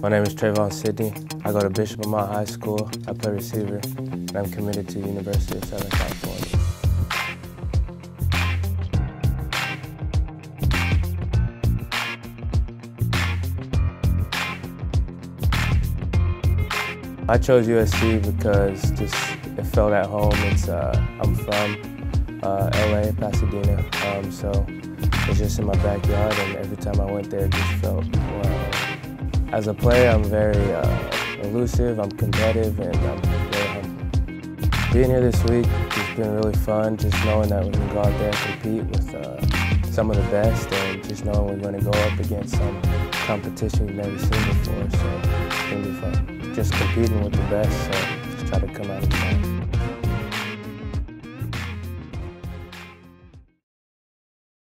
My name is Trevon Sidney. I go to Bishop Amat High School. I play receiver, and I'm committed to the University of Southern California. I chose USC because just it felt at home. It's uh, I'm from uh, LA, Pasadena, um, so it's just in my backyard, and every time I went there, it just felt well. As a player, I'm very uh, elusive, I'm competitive, and I'm very humble. Being here this week has been really fun, just knowing that we can go out there and compete with uh, some of the best, and just knowing we're going to go up against some competition we've never seen before, so it's going to be fun just competing with the best, so just try to come out of the